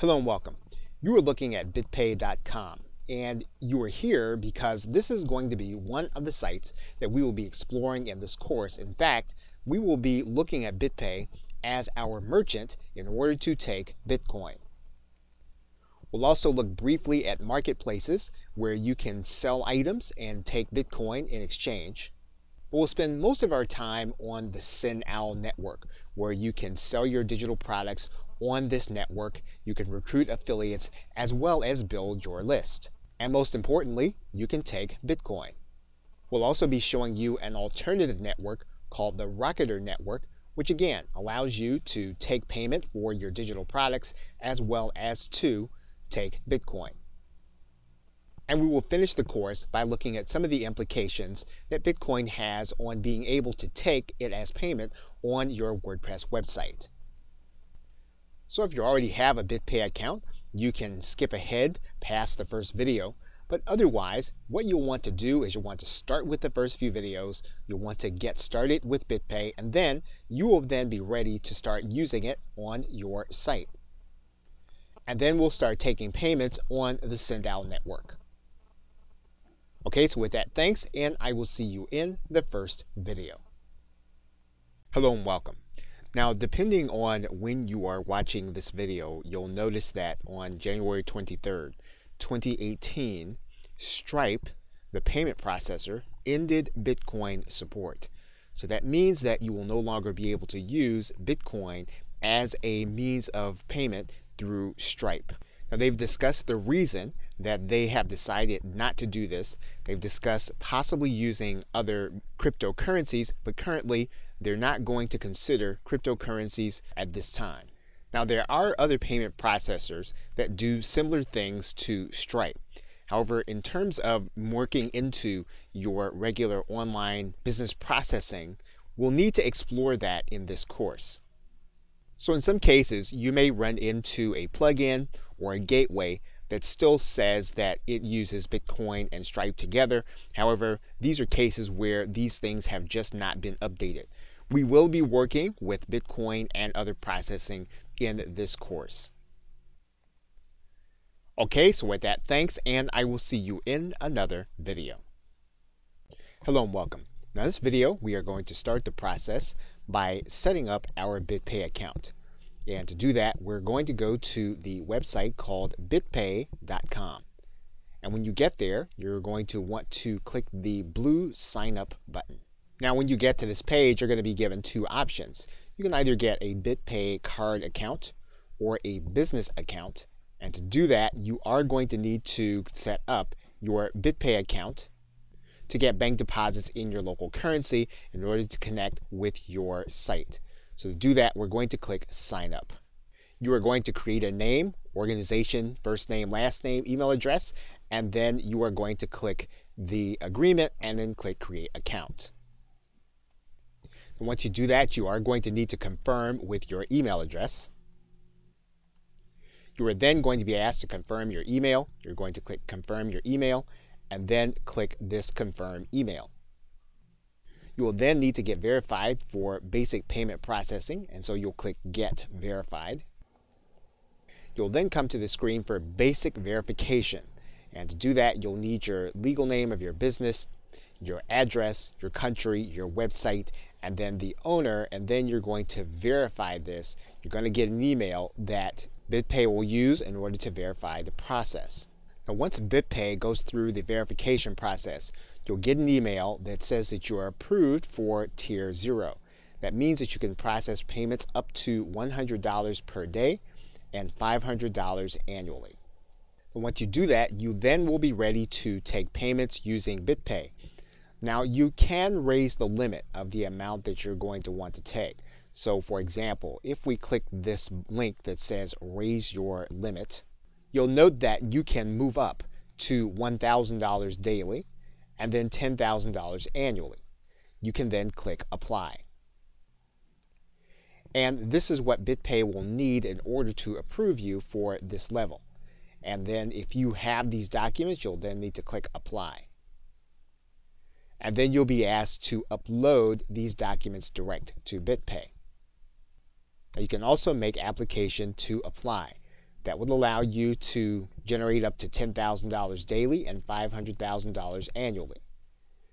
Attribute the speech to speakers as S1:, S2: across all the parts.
S1: Hello and welcome. You are looking at bitpay.com and you are here because this is going to be one of the sites that we will be exploring in this course. In fact, we will be looking at BitPay as our merchant in order to take Bitcoin. We'll also look briefly at marketplaces where you can sell items and take Bitcoin in exchange. But we'll spend most of our time on the SendOwl network, where you can sell your digital products on this network, you can recruit affiliates, as well as build your list. And most importantly, you can take Bitcoin. We'll also be showing you an alternative network called the Rocketr Network, which again allows you to take payment for your digital products as well as to take Bitcoin. And we will finish the course by looking at some of the implications that Bitcoin has on being able to take it as payment on your WordPress website. So if you already have a BitPay account, you can skip ahead past the first video. But otherwise, what you'll want to do is you'll want to start with the first few videos. You'll want to get started with BitPay, and then you will then be ready to start using it on your site. And then we'll start taking payments on the SendOwl network. Okay, so with that, thanks, and I will see you in the first video. Hello and welcome. Now, depending on when you are watching this video, you'll notice that on January 23rd, 2018, Stripe, the payment processor, ended Bitcoin support. So that means that you will no longer be able to use Bitcoin as a means of payment through Stripe. Now, they've discussed the reason that they have decided not to do this. They've discussed possibly using other cryptocurrencies, but currently they're not going to consider cryptocurrencies at this time. Now, there are other payment processors that do similar things to Stripe. However, in terms of working into your regular online business processing, we'll need to explore that in this course. So in some cases, you may run into a plugin or a gateway that still says that it uses Bitcoin and Stripe together. However, these are cases where these things have just not been updated. We will be working with Bitcoin and other processing in this course. Okay, so with that, thanks, and I will see you in another video. Hello and welcome. Now, this video, we are going to start the process by setting up our BitPay account. And to do that, we're going to go to the website called bitpay.com. And when you get there, you're going to want to click the blue sign up button. Now, when you get to this page, you're going to be given two options. You can either get a BitPay card account or a business account. And to do that, you are going to need to set up your BitPay account to get bank deposits in your local currency in order to connect with your site. So to do that, we're going to click sign up. You are going to create a name, organization, first name, last name, email address, and then you are going to click the agreement and then click create account. And once you do that, you are going to need to confirm with your email address. You are then going to be asked to confirm your email. You're going to click confirm your email and then click this confirm email. You will then need to get verified for basic payment processing, and so you'll click Get Verified. You'll then come to the screen for basic verification. And to do that, you'll need your legal name of your business, your address, your country, your website, and then the owner, and then you're going to verify this. You're going to get an email that BitPay will use in order to verify the process. Now, once BitPay goes through the verification process, you'll get an email that says that you are approved for Tier 0. That means that you can process payments up to $100 per day and $500 annually. And once you do that, you then will be ready to take payments using BitPay. Now you can raise the limit of the amount that you're going to want to take. So for example, if we click this link that says raise your limit, you'll note that you can move up to $1,000 daily and then $10,000 annually. You can then click apply. And this is what BitPay will need in order to approve you for this level. And then if you have these documents, you'll then need to click apply and then you'll be asked to upload these documents direct to BitPay. Now you can also make application to apply. that would allow you to generate up to $10,000 daily and $500,000 annually.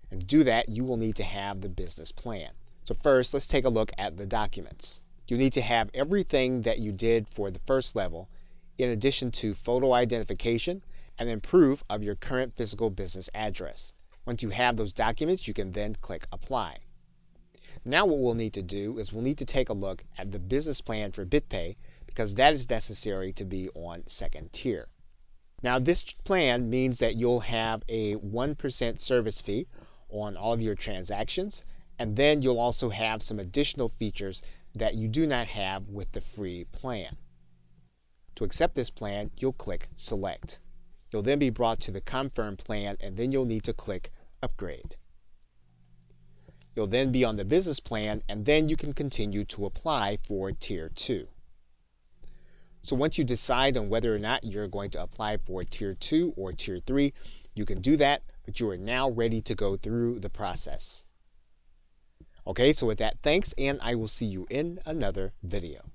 S1: And to do that, you will need to have the business plan. So first, let's take a look at the documents. You need to have everything that you did for the first level, in addition to photo identification and then proof of your current physical business address. Once you have those documents, you can then click Apply. Now what we'll need to do is we'll need to take a look at the business plan for BitPay because that is necessary to be on second tier. Now this plan means that you'll have a 1% service fee on all of your transactions and then you'll also have some additional features that you do not have with the free plan. To accept this plan, you'll click Select. You'll then be brought to the Confirm plan and then you'll need to click Upgrade. You'll then be on the business plan and then you can continue to apply for Tier 2. So once you decide on whether or not you're going to apply for Tier 2 or Tier 3, you can do that, but you are now ready to go through the process. Okay, so with that, thanks, and I will see you in another video.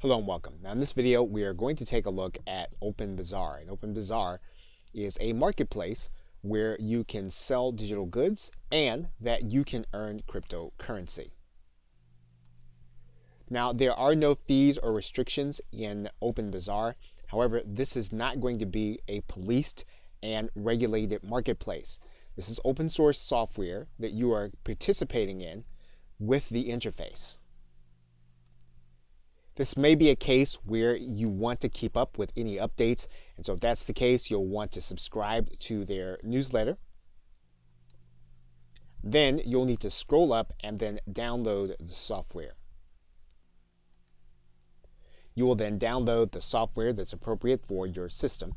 S1: Hello and welcome. Now in this video, we are going to take a look at OpenBazaar. And OpenBazaar is a marketplace where you can sell digital goods and that you can earn cryptocurrency. Now, there are no fees or restrictions in OpenBazaar. However, this is not going to be a policed and regulated marketplace. This is open source software that you are participating in with the interface. This may be a case where you want to keep up with any updates. And so if that's the case, you'll want to subscribe to their newsletter. Then you'll need to scroll up and then download the software. You will then download the software that's appropriate for your system.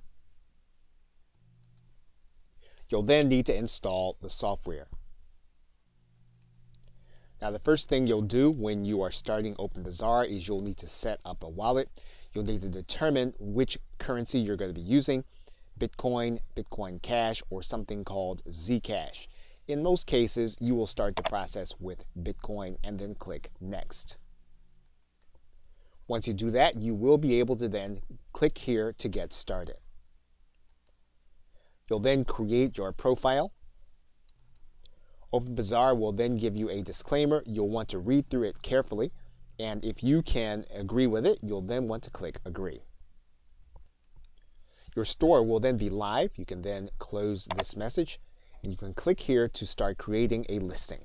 S1: You'll then need to install the software. Now the first thing you'll do when you are starting OpenBazaar is you'll need to set up a wallet. You'll need to determine which currency you're going to be using, Bitcoin, Bitcoin Cash, or something called Zcash. In most cases, you will start the process with Bitcoin and then click Next. Once you do that, you will be able to then click here to get started. You'll then create your profile OpenBazaar will then give you a disclaimer. You'll want to read through it carefully. And if you can agree with it, you'll then want to click Agree. Your store will then be live. You can then close this message and you can click here to start creating a listing.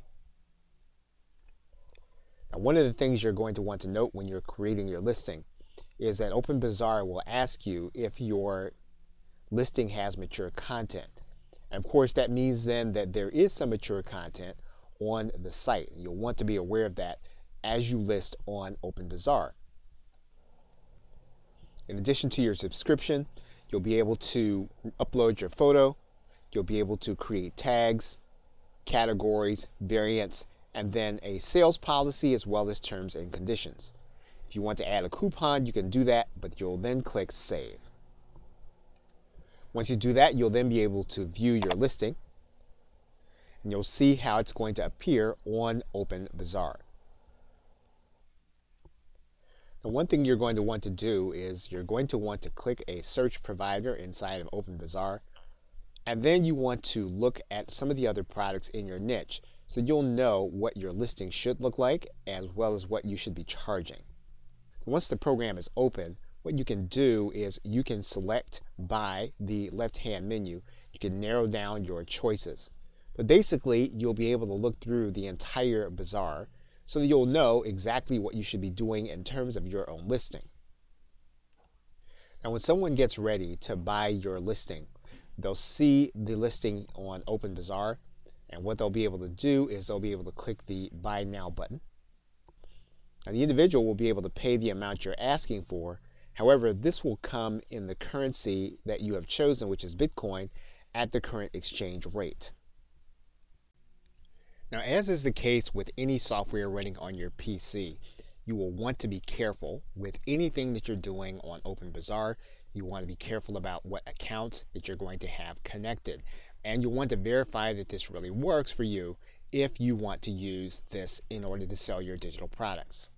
S1: Now, one of the things you're going to want to note when you're creating your listing is that OpenBazaar will ask you if your listing has mature content. And of course, that means then that there is some mature content on the site. You'll want to be aware of that as you list on OpenBazaar. In addition to your subscription, you'll be able to upload your photo, you'll be able to create tags, categories, variants, and then a sales policy as well as terms and conditions. If you want to add a coupon, you can do that, but you'll then click Save. Once you do that, you'll then be able to view your listing and you'll see how it's going to appear on OpenBazaar. Now one thing you're going to want to do is you're going to want to click a search provider inside of OpenBazaar and then you want to look at some of the other products in your niche so you'll know what your listing should look like as well as what you should be charging. Once the program is open, what you can do is you can select by the left hand menu. You can narrow down your choices. But basically, you'll be able to look through the entire bazaar so that you'll know exactly what you should be doing in terms of your own listing. Now, when someone gets ready to buy your listing, they'll see the listing on OpenBazaar, and what they'll be able to do is they'll be able to click the Buy Now button. Now, the individual will be able to pay the amount you're asking for, However, this will come in the currency that you have chosen, which is Bitcoin, at the current exchange rate. Now, as is the case with any software running on your PC, you will want to be careful with anything that you're doing on OpenBazaar. You want to be careful about what accounts that you're going to have connected. And you want to verify that this really works for you if you want to use this in order to sell your digital products.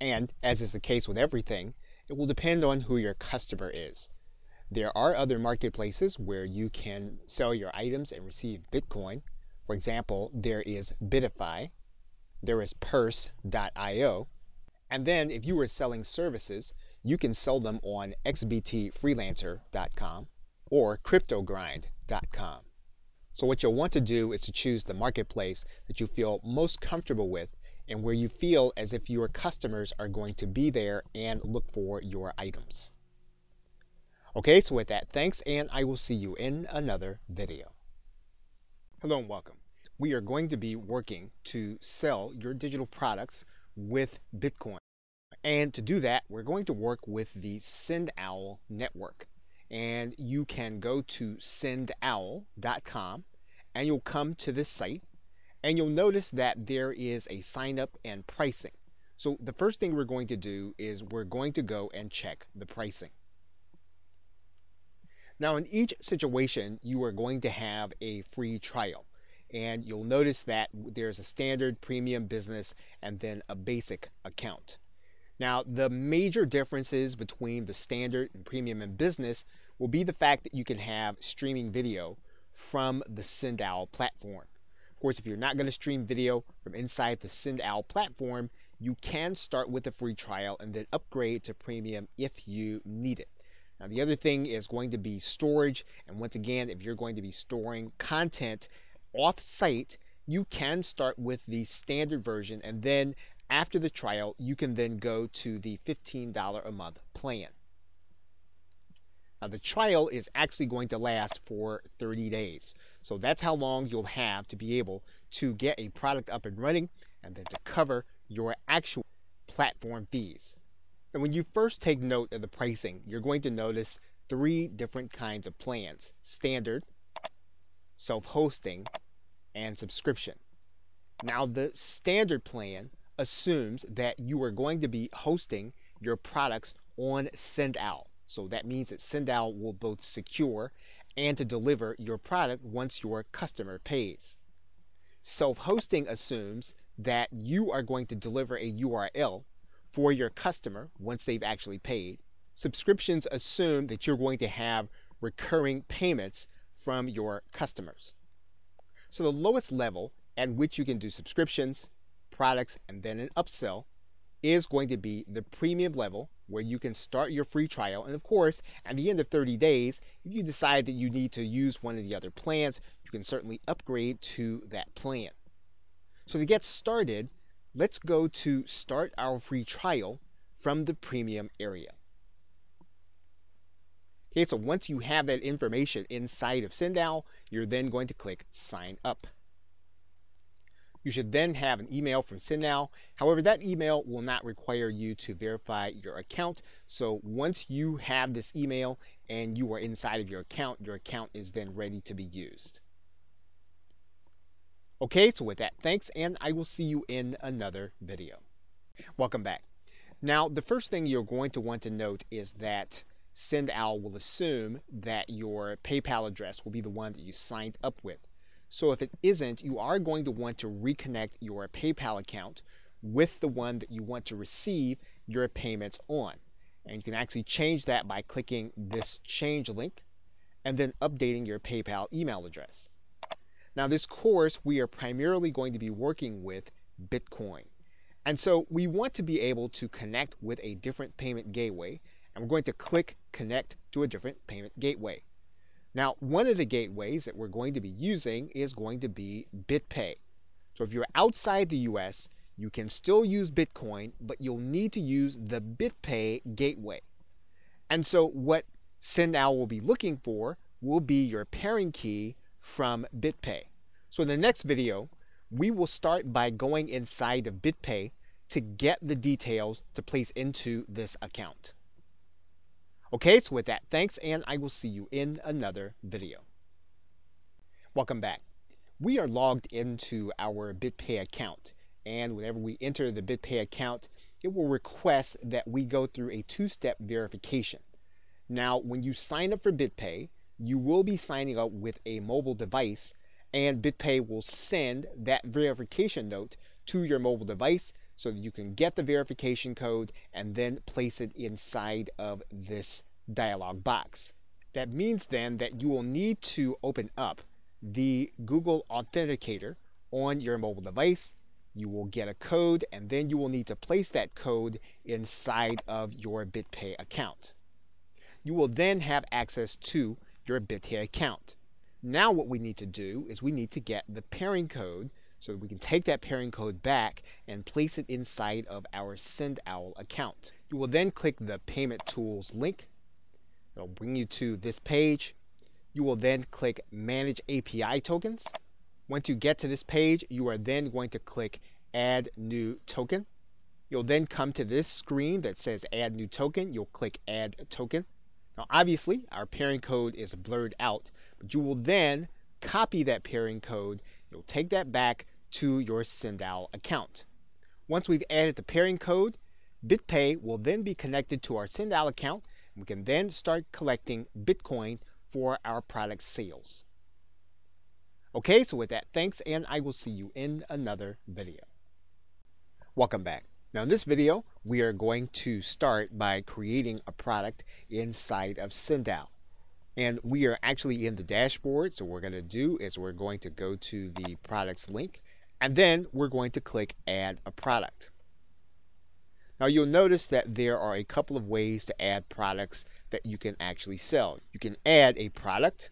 S1: And as is the case with everything, it will depend on who your customer is. There are other marketplaces where you can sell your items and receive Bitcoin. For example, there is Bitify, there is Purse.io, and then if you were selling services, you can sell them on xbtfreelancer.com or cryptogrind.com. So what you'll want to do is to choose the marketplace that you feel most comfortable with and where you feel as if your customers are going to be there and look for your items. Okay, so with that, thanks, and I will see you in another video. Hello and welcome. We are going to be working to sell your digital products with Bitcoin. And to do that, we're going to work with the SendOwl network. And you can go to sendowl.com and you'll come to this site and you'll notice that there is a sign up and pricing. So the first thing we're going to do is we're going to go and check the pricing. Now in each situation, you are going to have a free trial and you'll notice that there's a standard premium business and then a basic account. Now, the major differences between the standard and premium and business will be the fact that you can have streaming video from the SendOwl platform. Of course, if you're not going to stream video from inside the SendOwl platform, you can start with a free trial and then upgrade to premium if you need it. Now, the other thing is going to be storage. And once again, if you're going to be storing content off site, you can start with the standard version and then after the trial, you can then go to the $15 a month plan. Now, the trial is actually going to last for 30 days. So that's how long you'll have to be able to get a product up and running and then to cover your actual platform fees. And when you first take note of the pricing, you're going to notice three different kinds of plans standard, self hosting, and subscription. Now, the standard plan assumes that you are going to be hosting your products on SendOwl. So that means that SendOwl will both secure and to deliver your product once your customer pays. Self-hosting assumes that you are going to deliver a URL for your customer once they've actually paid. Subscriptions assume that you're going to have recurring payments from your customers. So the lowest level at which you can do subscriptions products and then an upsell is going to be the premium level where you can start your free trial. And of course, at the end of 30 days, if you decide that you need to use one of the other plans, you can certainly upgrade to that plan. So to get started, let's go to start our free trial from the premium area. Okay, so once you have that information inside of SendOwl, you're then going to click sign up. You should then have an email from SendOwl. However, that email will not require you to verify your account. So once you have this email and you are inside of your account, your account is then ready to be used. Okay, so with that, thanks, and I will see you in another video. Welcome back. Now, the first thing you're going to want to note is that SendOwl will assume that your PayPal address will be the one that you signed up with. So if it isn't, you are going to want to reconnect your PayPal account with the one that you want to receive your payments on. And you can actually change that by clicking this change link and then updating your PayPal email address. Now this course, we are primarily going to be working with Bitcoin. And so we want to be able to connect with a different payment gateway and we're going to click connect to a different payment gateway. Now, one of the gateways that we're going to be using is going to be BitPay. So if you're outside the US, you can still use Bitcoin, but you'll need to use the BitPay gateway. And so what SendOwl will be looking for will be your pairing key from BitPay. So in the next video, we will start by going inside of BitPay to get the details to place into this account. Okay, so with that, thanks, and I will see you in another video. Welcome back. We are logged into our BitPay account, and whenever we enter the BitPay account, it will request that we go through a two-step verification. Now, when you sign up for BitPay, you will be signing up with a mobile device, and BitPay will send that verification note to your mobile device so that you can get the verification code and then place it inside of this dialog box. That means then that you will need to open up the Google Authenticator on your mobile device. You will get a code and then you will need to place that code inside of your BitPay account. You will then have access to your BitPay account. Now what we need to do is we need to get the pairing code so that we can take that pairing code back and place it inside of our SendOwl account. You will then click the Payment Tools link. It'll bring you to this page. You will then click Manage API Tokens. Once you get to this page, you are then going to click Add New Token. You'll then come to this screen that says Add New Token. You'll click Add Token. Now, obviously, our pairing code is blurred out, but you will then copy that pairing code. You'll take that back to your SendOwl account. Once we've added the pairing code, BitPay will then be connected to our SendOwl account. And we can then start collecting Bitcoin for our product sales. Okay, so with that, thanks, and I will see you in another video. Welcome back. Now in this video, we are going to start by creating a product inside of SendOwl. And we are actually in the dashboard. So what we're going to do is we're going to go to the products link and then we're going to click add a product. Now you'll notice that there are a couple of ways to add products that you can actually sell. You can add a product,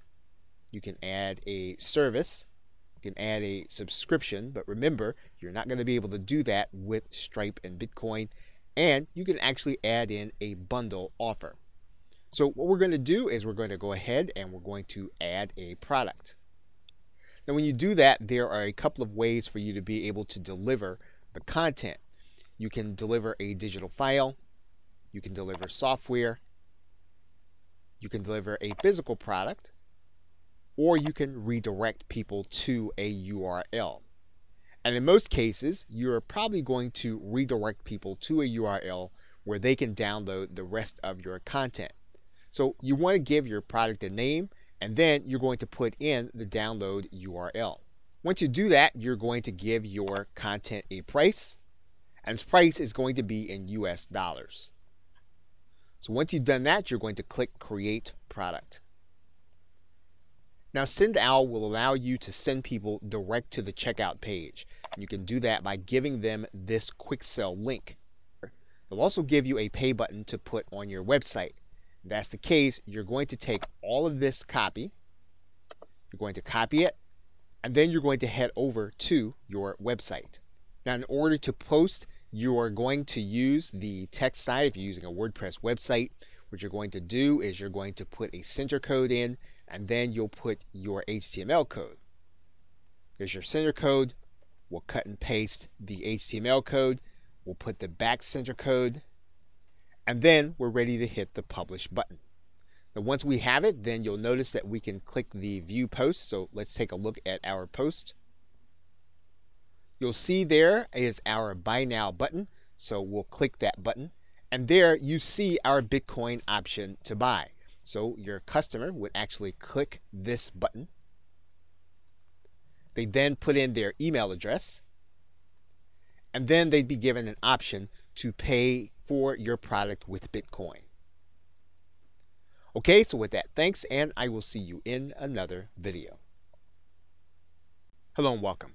S1: you can add a service, you can add a subscription, but remember, you're not going to be able to do that with Stripe and Bitcoin, and you can actually add in a bundle offer. So what we're going to do is we're going to go ahead and we're going to add a product. Now when you do that, there are a couple of ways for you to be able to deliver the content. You can deliver a digital file, you can deliver software, you can deliver a physical product, or you can redirect people to a URL. And in most cases, you're probably going to redirect people to a URL where they can download the rest of your content. So you want to give your product a name and then you're going to put in the download URL. Once you do that, you're going to give your content a price and this price is going to be in US dollars. So once you've done that, you're going to click Create Product. Now SendOwl will allow you to send people direct to the checkout page. You can do that by giving them this quick sell link. They'll also give you a pay button to put on your website. That's the case, you're going to take all of this copy, you're going to copy it, and then you're going to head over to your website. Now in order to post you are going to use the text side if you're using a WordPress website. What you're going to do is you're going to put a center code in and then you'll put your HTML code. There's your center code. We'll cut and paste the HTML code. We'll put the back center code and then we're ready to hit the publish button. Now once we have it, then you'll notice that we can click the view post. So let's take a look at our post. You'll see there is our buy now button. So we'll click that button. And there you see our Bitcoin option to buy. So your customer would actually click this button. They then put in their email address. And then they'd be given an option to pay for your product with Bitcoin. Okay, so with that, thanks, and I will see you in another video. Hello and welcome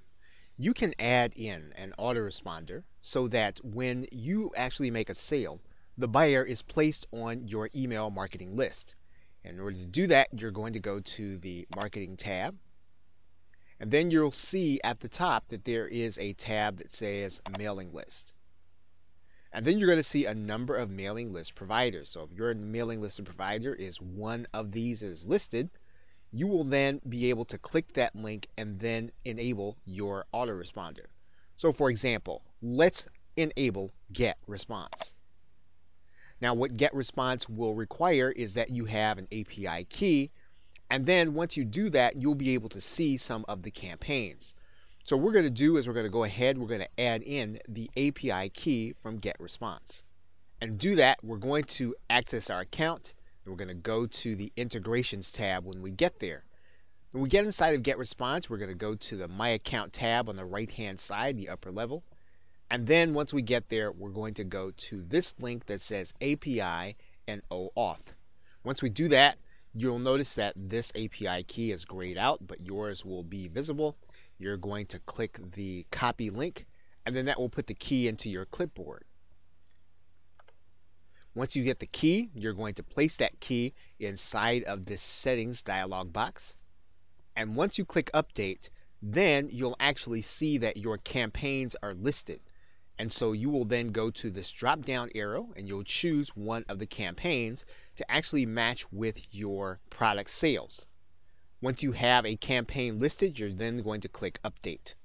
S1: you can add in an autoresponder so that when you actually make a sale, the buyer is placed on your email marketing list. In order to do that, you're going to go to the marketing tab. And then you'll see at the top that there is a tab that says mailing list. And then you're going to see a number of mailing list providers. So if your mailing list provider is one of these that is listed, you will then be able to click that link and then enable your autoresponder. So for example, let's enable get response. Now what GetResponse will require is that you have an API key and then once you do that you'll be able to see some of the campaigns. So what we're going to do is we're going to go ahead we're going to add in the API key from GetResponse. And do that we're going to access our account and we're going to go to the integrations tab when we get there. When we get inside of GetResponse, we're going to go to the My Account tab on the right hand side, the upper level. And then once we get there, we're going to go to this link that says API and OAuth. Once we do that, you'll notice that this API key is grayed out, but yours will be visible. You're going to click the copy link, and then that will put the key into your clipboard. Once you get the key, you're going to place that key inside of this settings dialog box. And once you click update, then you'll actually see that your campaigns are listed. And so you will then go to this drop down arrow and you'll choose one of the campaigns to actually match with your product sales. Once you have a campaign listed, you're then going to click update.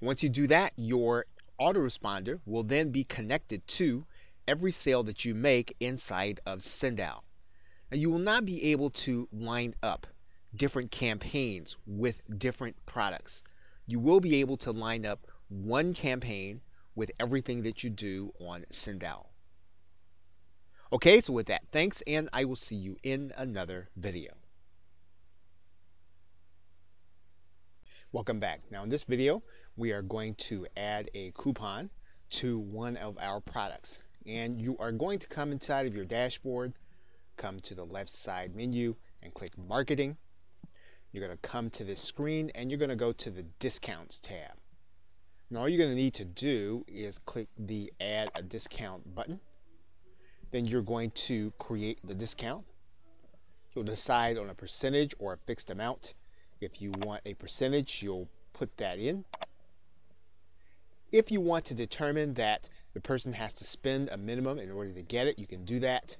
S1: Once you do that, your autoresponder will then be connected to every sale that you make inside of SendOwl. Now you will not be able to line up different campaigns with different products. You will be able to line up one campaign with everything that you do on SendOwl. Okay, so with that, thanks, and I will see you in another video. Welcome back. Now in this video, we are going to add a coupon to one of our products. And you are going to come inside of your dashboard, come to the left side menu and click Marketing. You're going to come to this screen and you're going to go to the Discounts tab. Now all you're going to need to do is click the add a discount button. Then you're going to create the discount. You'll decide on a percentage or a fixed amount. If you want a percentage, you'll put that in. If you want to determine that the person has to spend a minimum in order to get it, you can do that.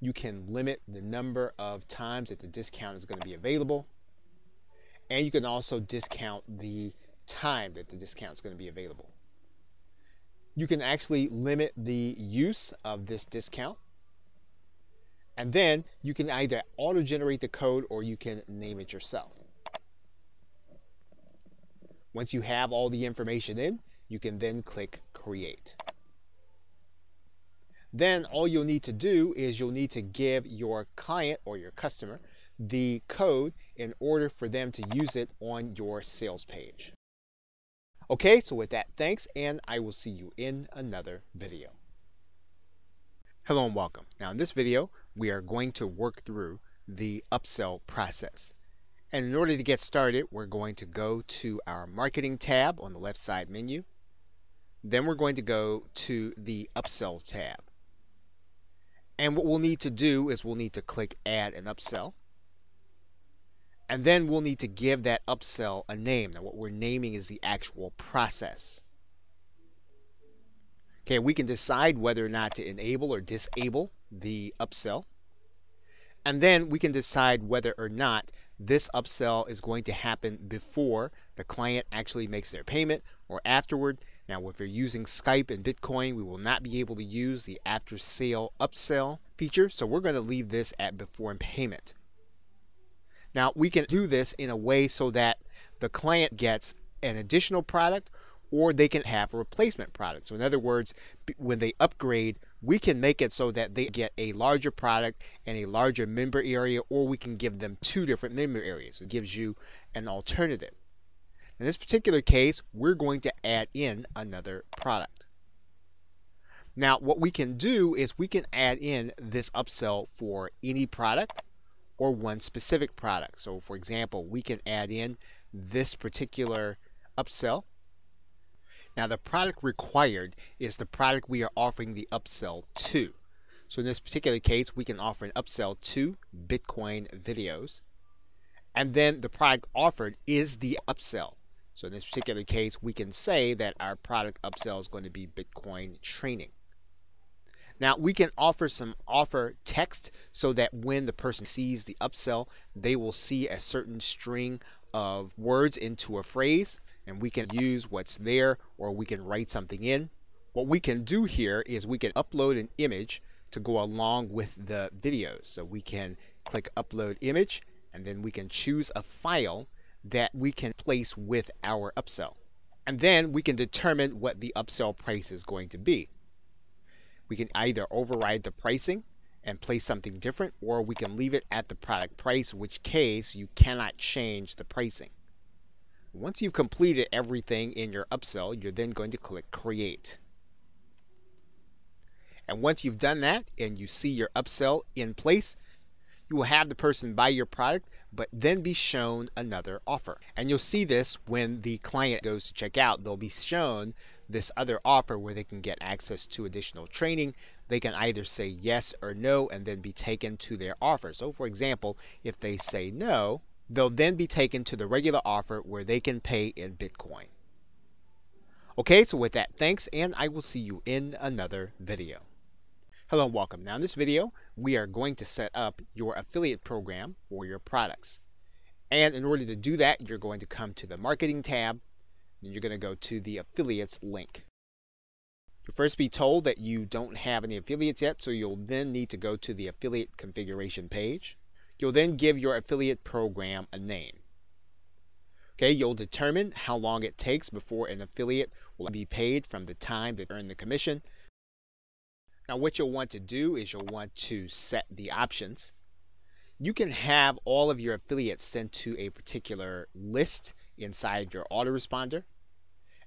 S1: You can limit the number of times that the discount is going to be available. And you can also discount the time that the discount is going to be available. You can actually limit the use of this discount. And then you can either auto generate the code or you can name it yourself. Once you have all the information in, you can then click create. Then all you'll need to do is you'll need to give your client or your customer the code in order for them to use it on your sales page. Okay, so with that, thanks, and I will see you in another video. Hello and welcome. Now in this video, we are going to work through the upsell process. And in order to get started, we're going to go to our marketing tab on the left side menu. Then we're going to go to the upsell tab. And what we'll need to do is we'll need to click add an upsell. And then we'll need to give that upsell a name. Now what we're naming is the actual process. Okay, we can decide whether or not to enable or disable the upsell. And then we can decide whether or not this upsell is going to happen before the client actually makes their payment or afterward. Now, if you're using Skype and Bitcoin, we will not be able to use the after sale upsell feature. So we're going to leave this at before payment. Now we can do this in a way so that the client gets an additional product or they can have a replacement product. So in other words, when they upgrade, we can make it so that they get a larger product and a larger member area or we can give them two different member areas. It gives you an alternative. In this particular case, we're going to add in another product. Now, what we can do is we can add in this upsell for any product or one specific product. So for example, we can add in this particular upsell. Now the product required is the product we are offering the upsell to. So in this particular case, we can offer an upsell to Bitcoin videos. And then the product offered is the upsell. So in this particular case, we can say that our product upsell is going to be Bitcoin training. Now we can offer some offer text so that when the person sees the upsell, they will see a certain string of words into a phrase and we can use what's there or we can write something in. What we can do here is we can upload an image to go along with the videos. So we can click upload image and then we can choose a file that we can place with our upsell. And then we can determine what the upsell price is going to be we can either override the pricing and place something different or we can leave it at the product price, which case you cannot change the pricing. Once you've completed everything in your upsell, you're then going to click Create. And once you've done that and you see your upsell in place, you will have the person buy your product, but then be shown another offer. And you'll see this when the client goes to check out. They'll be shown this other offer where they can get access to additional training. They can either say yes or no and then be taken to their offer. So, for example, if they say no, they'll then be taken to the regular offer where they can pay in Bitcoin. Okay, so with that, thanks, and I will see you in another video. Hello and welcome. Now in this video, we are going to set up your affiliate program for your products. And in order to do that, you're going to come to the marketing tab, and you're going to go to the affiliates link. You'll first be told that you don't have any affiliates yet, so you'll then need to go to the affiliate configuration page. You'll then give your affiliate program a name. Okay, you'll determine how long it takes before an affiliate will be paid from the time they earn the commission now what you'll want to do is you'll want to set the options. You can have all of your affiliates sent to a particular list inside your autoresponder.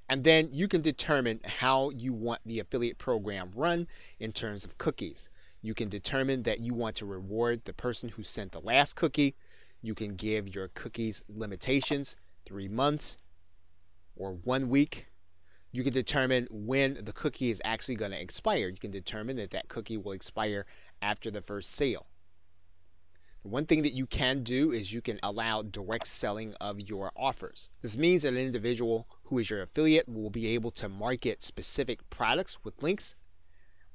S1: And then you can determine how you want the affiliate program run in terms of cookies. You can determine that you want to reward the person who sent the last cookie. You can give your cookies limitations, three months or one week you can determine when the cookie is actually going to expire. You can determine that that cookie will expire after the first sale. One thing that you can do is you can allow direct selling of your offers. This means that an individual who is your affiliate will be able to market specific products with links,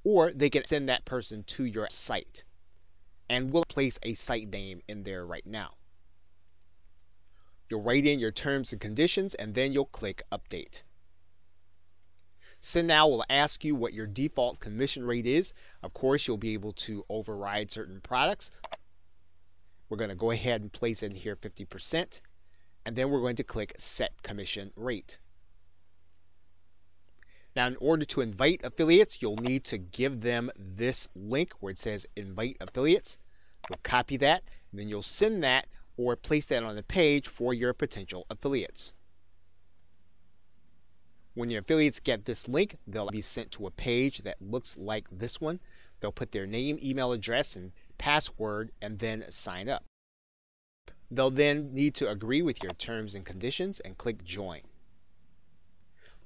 S1: or they can send that person to your site and we'll place a site name in there right now. You'll write in your terms and conditions and then you'll click update. SendOwl will ask you what your default commission rate is. Of course, you'll be able to override certain products. We're going to go ahead and place in here 50%. And then we're going to click Set Commission Rate. Now, in order to invite affiliates, you'll need to give them this link where it says Invite Affiliates. You'll copy that, and then you'll send that or place that on the page for your potential affiliates. When your affiliates get this link, they'll be sent to a page that looks like this one. They'll put their name, email address, and password and then sign up. They'll then need to agree with your terms and conditions and click join.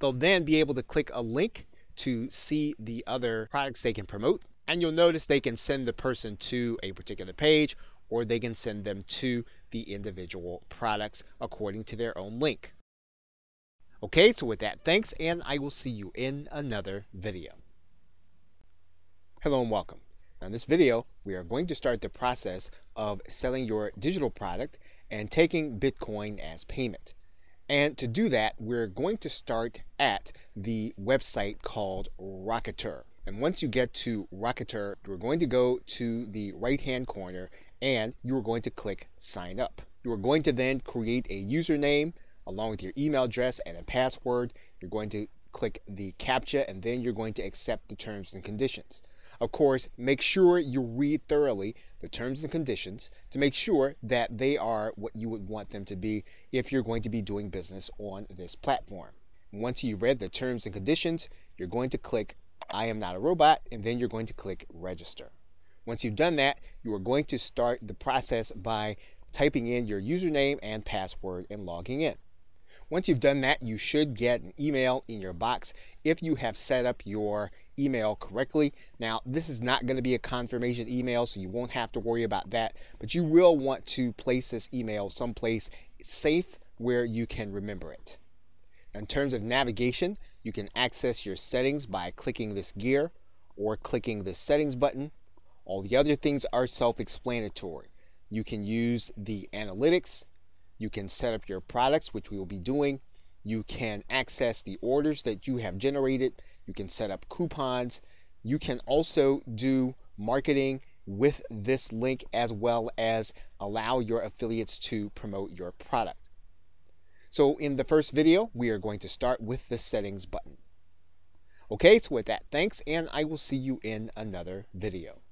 S1: They'll then be able to click a link to see the other products they can promote. And you'll notice they can send the person to a particular page or they can send them to the individual products according to their own link. Okay, so with that, thanks, and I will see you in another video. Hello and welcome. Now in this video, we are going to start the process of selling your digital product and taking Bitcoin as payment. And to do that, we're going to start at the website called Rocketr. And once you get to Rocketr, you're going to go to the right-hand corner and you are going to click Sign Up. You are going to then create a username, along with your email address and a password. You're going to click the CAPTCHA and then you're going to accept the terms and conditions. Of course, make sure you read thoroughly the terms and conditions to make sure that they are what you would want them to be if you're going to be doing business on this platform. Once you've read the terms and conditions, you're going to click I am not a robot and then you're going to click register. Once you've done that, you are going to start the process by typing in your username and password and logging in. Once you've done that, you should get an email in your box if you have set up your email correctly. Now, this is not going to be a confirmation email, so you won't have to worry about that, but you will want to place this email someplace safe where you can remember it. In terms of navigation, you can access your settings by clicking this gear or clicking the settings button. All the other things are self-explanatory. You can use the analytics, you can set up your products, which we will be doing. You can access the orders that you have generated. You can set up coupons. You can also do marketing with this link as well as allow your affiliates to promote your product. So in the first video, we are going to start with the settings button. Okay, so with that, thanks, and I will see you in another video.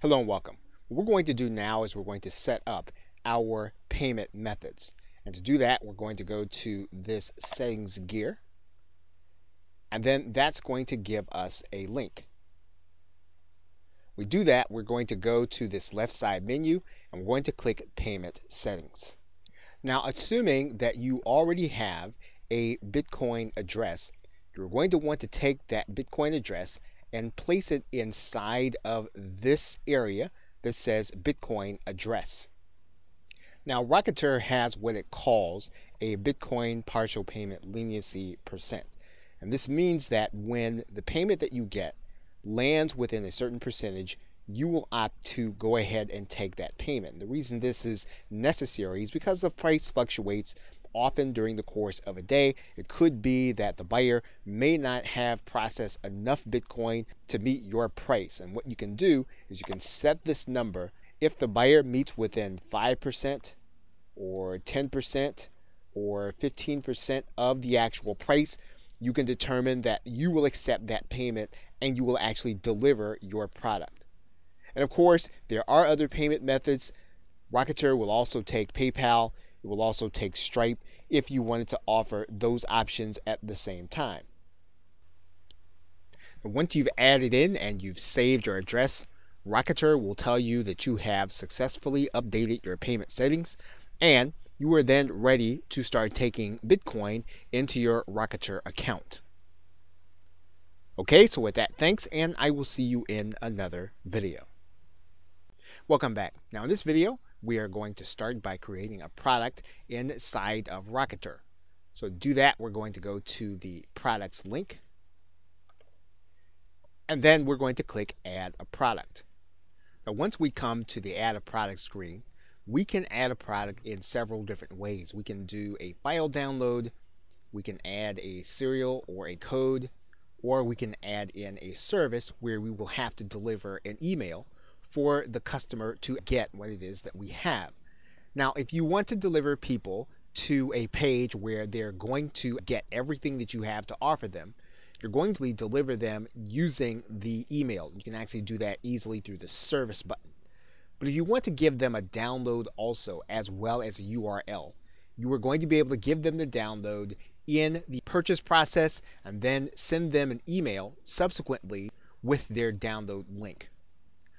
S1: Hello and welcome. What we're going to do now is we're going to set up our payment methods. And to do that, we're going to go to this settings gear. And then that's going to give us a link. We do that, we're going to go to this left side menu and we're going to click payment settings. Now, assuming that you already have a Bitcoin address, you're going to want to take that Bitcoin address and place it inside of this area that says Bitcoin address. Now, Rocketr has what it calls a Bitcoin partial payment leniency percent. And this means that when the payment that you get lands within a certain percentage, you will opt to go ahead and take that payment. The reason this is necessary is because the price fluctuates often during the course of a day. It could be that the buyer may not have processed enough Bitcoin to meet your price. And what you can do is you can set this number if the buyer meets within 5% or 10% or 15% of the actual price, you can determine that you will accept that payment and you will actually deliver your product. And of course, there are other payment methods. Rocketr will also take PayPal. It will also take Stripe if you wanted to offer those options at the same time. Once you've added in and you've saved your address, Rocketr will tell you that you have successfully updated your payment settings and you are then ready to start taking Bitcoin into your Rocketr account. Okay, so with that, thanks, and I will see you in another video. Welcome back. Now in this video, we are going to start by creating a product inside of Rocketr. So to do that, we're going to go to the products link, and then we're going to click add a product. Now once we come to the add a product screen, we can add a product in several different ways. We can do a file download, we can add a serial or a code, or we can add in a service where we will have to deliver an email for the customer to get what it is that we have. Now, if you want to deliver people to a page where they're going to get everything that you have to offer them, you're going to deliver them using the email. You can actually do that easily through the service button. But if you want to give them a download also, as well as a URL, you are going to be able to give them the download in the purchase process and then send them an email subsequently with their download link.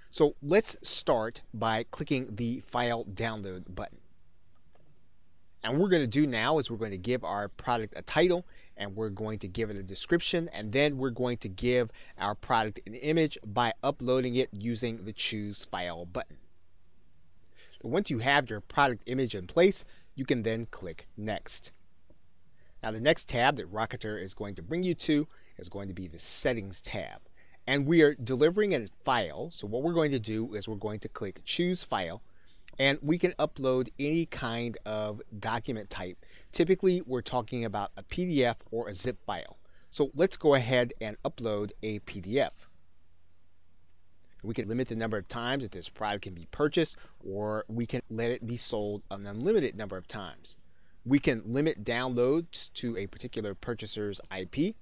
S1: So let's start by clicking the file download button. And what we're going to do now is we're going to give our product a title and we're going to give it a description and then we're going to give our product an image by uploading it using the choose file button. Once you have your product image in place, you can then click Next. Now the next tab that Rocketr is going to bring you to is going to be the Settings tab. And we are delivering a file, so what we're going to do is we're going to click Choose File, and we can upload any kind of document type. Typically, we're talking about a PDF or a zip file. So let's go ahead and upload a PDF. We can limit the number of times that this product can be purchased, or we can let it be sold an unlimited number of times. We can limit downloads to a particular purchaser's IP.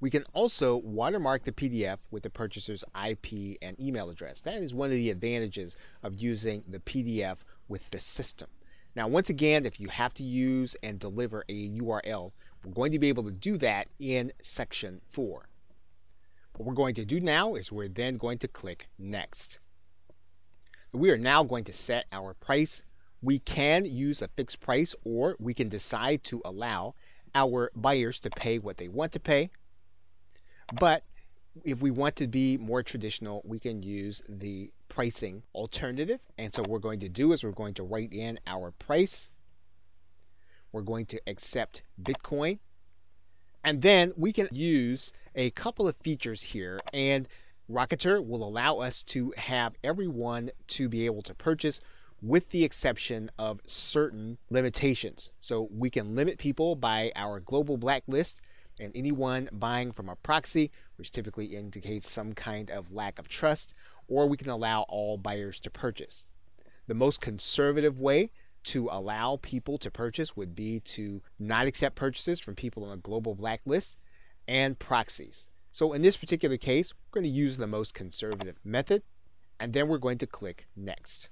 S1: We can also watermark the PDF with the purchaser's IP and email address. That is one of the advantages of using the PDF with the system. Now, once again, if you have to use and deliver a URL, we're going to be able to do that in section 4. What we're going to do now is we're then going to click Next. We are now going to set our price. We can use a fixed price or we can decide to allow our buyers to pay what they want to pay. But if we want to be more traditional, we can use the pricing alternative. And so what we're going to do is we're going to write in our price. We're going to accept Bitcoin. And then we can use a couple of features here and Rocketr will allow us to have everyone to be able to purchase with the exception of certain limitations. So we can limit people by our global blacklist and anyone buying from a proxy, which typically indicates some kind of lack of trust, or we can allow all buyers to purchase. The most conservative way to allow people to purchase would be to not accept purchases from people on a global blacklist and proxies. So in this particular case, we're going to use the most conservative method, and then we're going to click Next.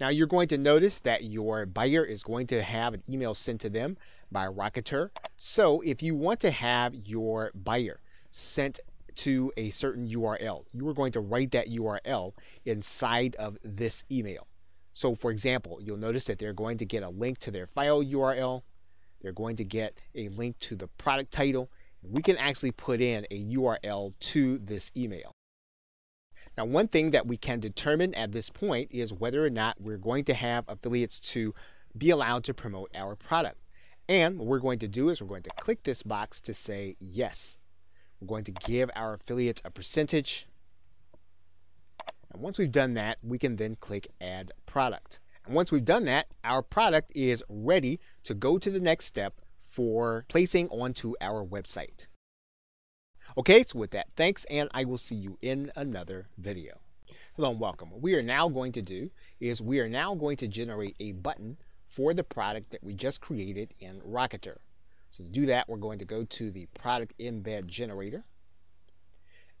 S1: Now you're going to notice that your buyer is going to have an email sent to them by Rocketr. So if you want to have your buyer sent to a certain URL, you are going to write that URL inside of this email. So for example, you'll notice that they're going to get a link to their file URL. They're going to get a link to the product title. We can actually put in a URL to this email. Now, one thing that we can determine at this point is whether or not we're going to have affiliates to be allowed to promote our product. And what we're going to do is we're going to click this box to say yes. We're going to give our affiliates a percentage. And once we've done that, we can then click add product. And once we've done that, our product is ready to go to the next step for placing onto our website. Okay, so with that, thanks, and I will see you in another video. Hello and welcome. What we are now going to do is we are now going to generate a button for the product that we just created in Rocketr. So to do that, we're going to go to the product embed generator.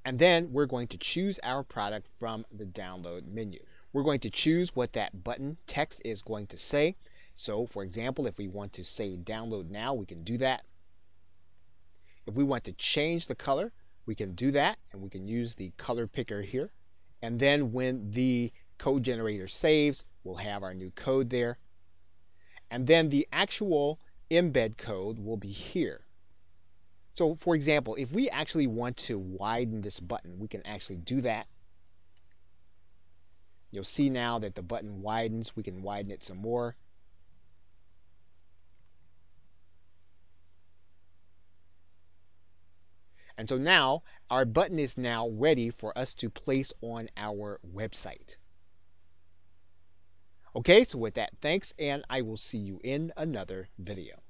S1: And then we're going to choose our product from the download menu. We're going to choose what that button text is going to say. So for example, if we want to say download now, we can do that. If we want to change the color, we can do that and we can use the color picker here. And then when the code generator saves, we'll have our new code there. And then the actual embed code will be here. So for example, if we actually want to widen this button, we can actually do that. You'll see now that the button widens. We can widen it some more. And so now our button is now ready for us to place on our website. Okay, so with that, thanks, and I will see you in another video.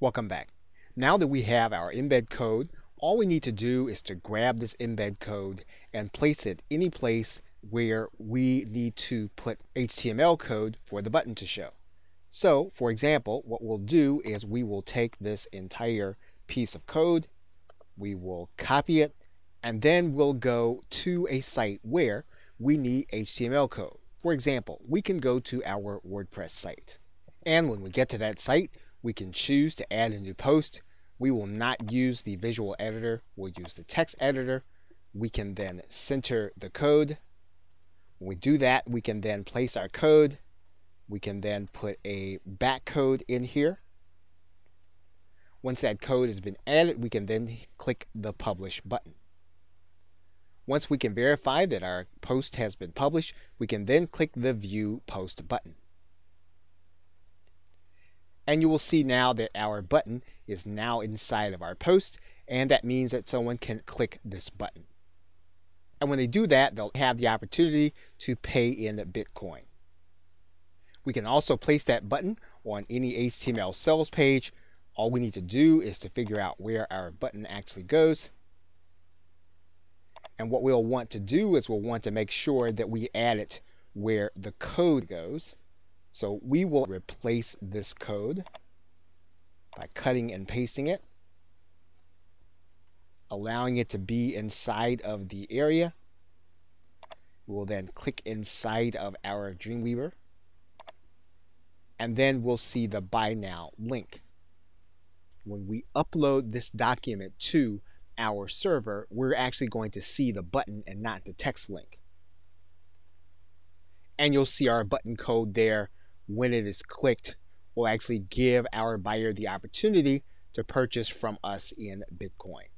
S1: Welcome back. Now that we have our embed code, all we need to do is to grab this embed code and place it any place where we need to put HTML code for the button to show. So, for example, what we'll do is we will take this entire piece of code, we will copy it, and then we'll go to a site where we need HTML code. For example, we can go to our WordPress site. And when we get to that site, we can choose to add a new post. We will not use the visual editor, we'll use the text editor. We can then center the code. When we do that, we can then place our code we can then put a back code in here. Once that code has been added, we can then click the publish button. Once we can verify that our post has been published, we can then click the view post button. And you will see now that our button is now inside of our post, and that means that someone can click this button. And when they do that, they'll have the opportunity to pay in Bitcoin. We can also place that button on any HTML sales page. All we need to do is to figure out where our button actually goes. And what we'll want to do is we'll want to make sure that we add it where the code goes. So we will replace this code by cutting and pasting it, allowing it to be inside of the area. We will then click inside of our Dreamweaver and then we'll see the buy now link. When we upload this document to our server, we're actually going to see the button and not the text link. And you'll see our button code there when it is clicked will actually give our buyer the opportunity to purchase from us in Bitcoin.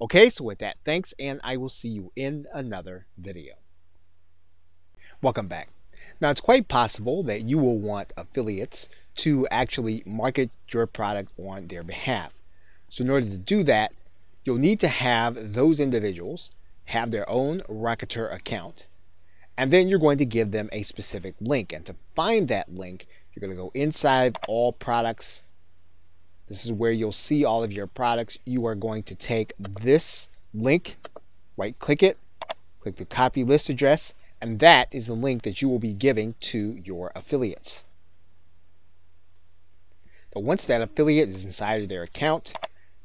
S1: Okay, so with that, thanks, and I will see you in another video. Welcome back. Now, it's quite possible that you will want affiliates to actually market your product on their behalf. So, in order to do that, you'll need to have those individuals have their own Rocketr account, and then you're going to give them a specific link. And to find that link, you're going to go inside all products. This is where you'll see all of your products. You are going to take this link, right click it, click the copy list address, and that is the link that you will be giving to your affiliates. But once that affiliate is inside of their account,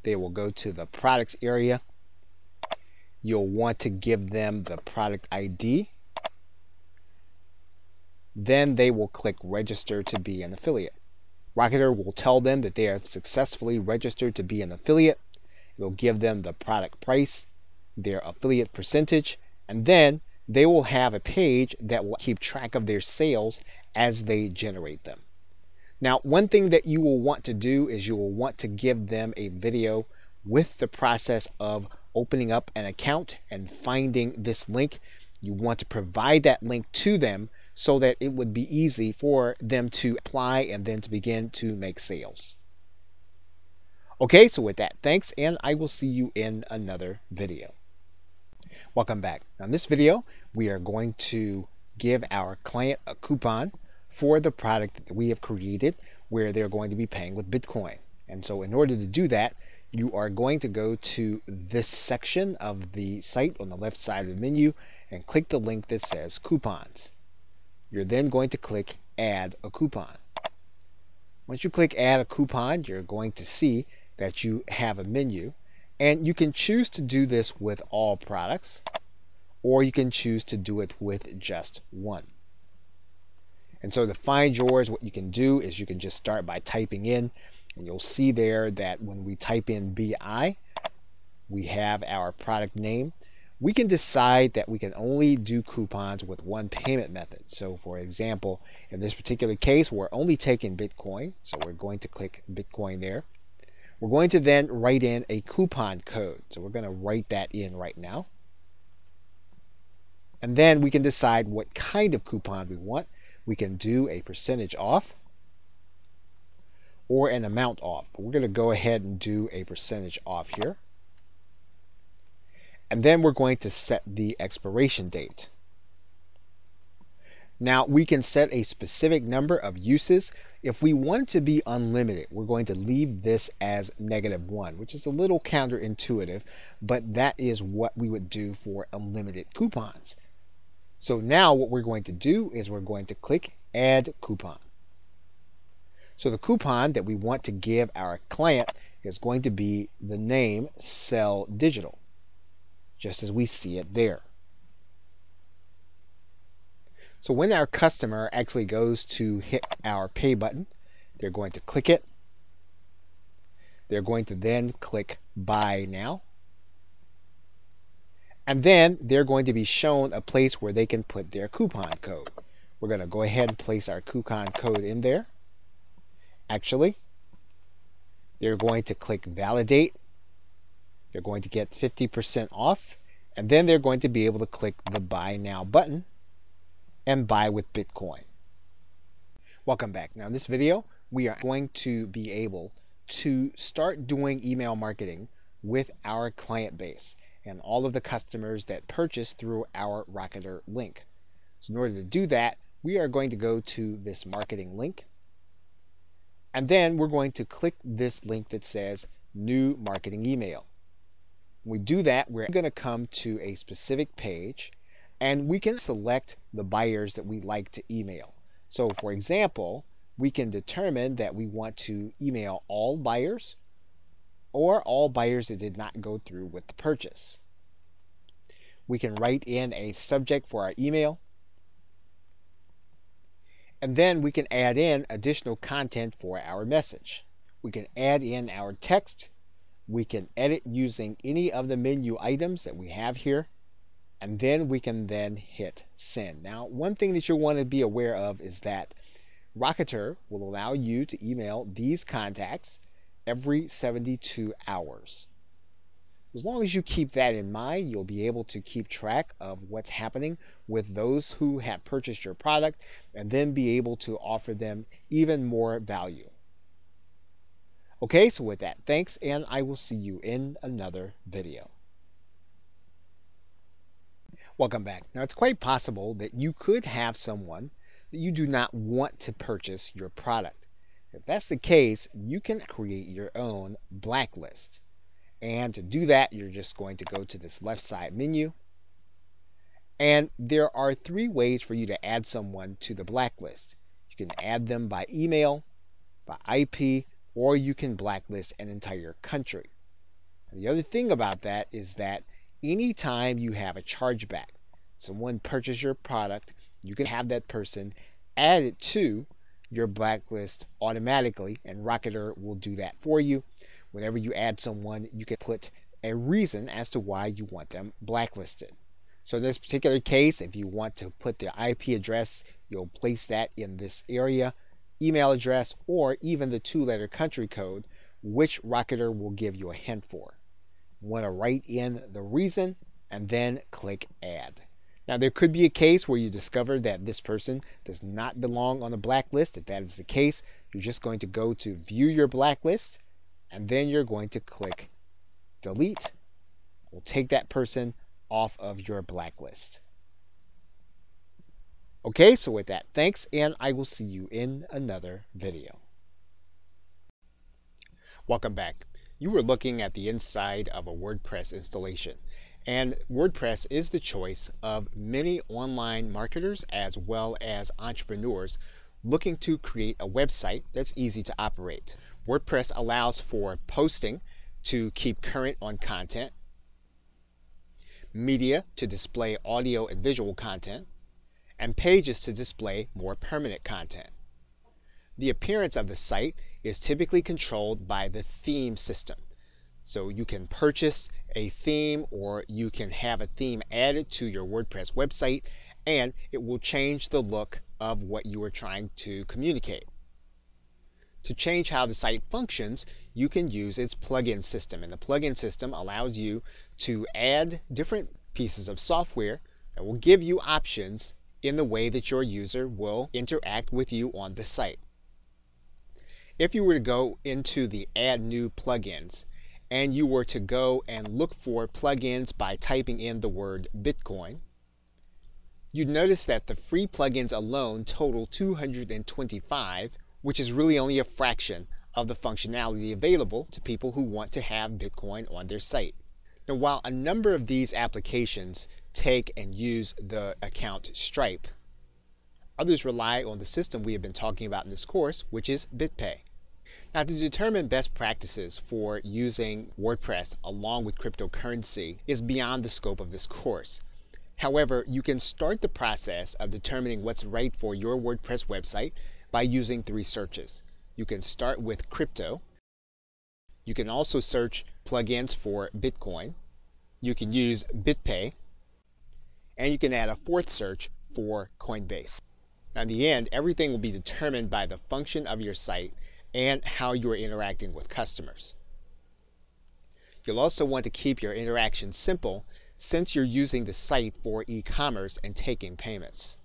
S1: they will go to the products area. you'll want to give them the product ID. Then they will click register to be an affiliate. Rocketr will tell them that they have successfully registered to be an affiliate. It'll give them the product price, their affiliate percentage, and then they will have a page that will keep track of their sales as they generate them. Now, one thing that you will want to do is you will want to give them a video with the process of opening up an account and finding this link. You want to provide that link to them so that it would be easy for them to apply and then to begin to make sales. Okay, so with that, thanks, and I will see you in another video. Welcome back. Now in this video, we are going to give our client a coupon for the product that we have created where they're going to be paying with Bitcoin. And so in order to do that, you are going to go to this section of the site on the left side of the menu and click the link that says coupons. You're then going to click add a coupon. Once you click add a coupon, you're going to see that you have a menu and you can choose to do this with all products, or you can choose to do it with just one. And so to find yours, what you can do is you can just start by typing in, and you'll see there that when we type in BI, we have our product name. We can decide that we can only do coupons with one payment method. So for example, in this particular case, we're only taking Bitcoin. So we're going to click Bitcoin there. We're going to then write in a coupon code. So we're going to write that in right now. And then we can decide what kind of coupon we want. We can do a percentage off or an amount off. But we're going to go ahead and do a percentage off here. And then we're going to set the expiration date. Now we can set a specific number of uses. If we want it to be unlimited, we're going to leave this as negative one, which is a little counterintuitive, but that is what we would do for unlimited coupons. So now what we're going to do is we're going to click add coupon. So the coupon that we want to give our client is going to be the name Sell Digital, just as we see it there. So when our customer actually goes to hit our pay button, they're going to click it. They're going to then click buy now. And then they're going to be shown a place where they can put their coupon code. We're going to go ahead and place our coupon code in there. Actually, they're going to click validate. They're going to get 50% off. And then they're going to be able to click the buy now button and buy with Bitcoin. Welcome back. Now in this video, we are going to be able to start doing email marketing with our client base and all of the customers that purchase through our Rocketr link. So in order to do that, we are going to go to this marketing link. And then we're going to click this link that says new marketing email. When we do that, we're going to come to a specific page and we can select the buyers that we like to email. So for example, we can determine that we want to email all buyers or all buyers that did not go through with the purchase. We can write in a subject for our email. And then we can add in additional content for our message. We can add in our text. We can edit using any of the menu items that we have here and then we can then hit send. Now, one thing that you'll want to be aware of is that Rocketr will allow you to email these contacts every 72 hours. As long as you keep that in mind, you'll be able to keep track of what's happening with those who have purchased your product and then be able to offer them even more value. Okay, so with that, thanks, and I will see you in another video. Welcome back. Now, it's quite possible that you could have someone that you do not want to purchase your product. If that's the case, you can create your own blacklist. And to do that, you're just going to go to this left side menu. And there are three ways for you to add someone to the blacklist. You can add them by email, by IP, or you can blacklist an entire country. The other thing about that is that anytime you have a chargeback, someone purchased your product, you can have that person added to your blacklist automatically, and Rocketr will do that for you. Whenever you add someone, you can put a reason as to why you want them blacklisted. So in this particular case, if you want to put the IP address, you'll place that in this area, email address, or even the two-letter country code, which Rocketr will give you a hint for. You want to write in the reason and then click add. Now, there could be a case where you discover that this person does not belong on the blacklist. If that is the case, you're just going to go to view your blacklist and then you're going to click delete. We'll take that person off of your blacklist. Okay, so with that, thanks, and I will see you in another video. Welcome back. You were looking at the inside of a WordPress installation. And WordPress is the choice of many online marketers as well as entrepreneurs looking to create a website that's easy to operate. WordPress allows for posting to keep current on content, media to display audio and visual content, and pages to display more permanent content. The appearance of the site is typically controlled by the theme system. So you can purchase a theme or you can have a theme added to your WordPress website and it will change the look of what you are trying to communicate. To change how the site functions, you can use its plugin system. And the plugin system allows you to add different pieces of software that will give you options in the way that your user will interact with you on the site. If you were to go into the add new plugins and you were to go and look for plugins by typing in the word Bitcoin, you'd notice that the free plugins alone total 225, which is really only a fraction of the functionality available to people who want to have Bitcoin on their site. Now, while a number of these applications take and use the account Stripe, others rely on the system we have been talking about in this course, which is BitPay. Now, to determine best practices for using WordPress along with cryptocurrency is beyond the scope of this course. However, you can start the process of determining what's right for your WordPress website by using three searches. You can start with crypto. You can also search plugins for Bitcoin. You can use BitPay. And you can add a fourth search for Coinbase. Now, in the end, everything will be determined by the function of your site and how you are interacting with customers. You'll also want to keep your interaction simple since you're using the site for e-commerce and taking payments.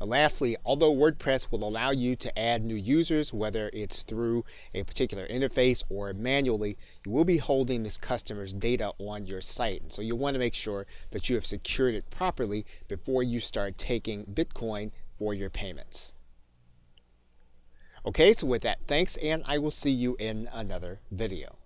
S1: Now, lastly, although WordPress will allow you to add new users, whether it's through a particular interface or manually, you will be holding this customer's data on your site. And so you'll want to make sure that you have secured it properly before you start taking Bitcoin for your payments. Okay, so with that, thanks, and I will see you in another video.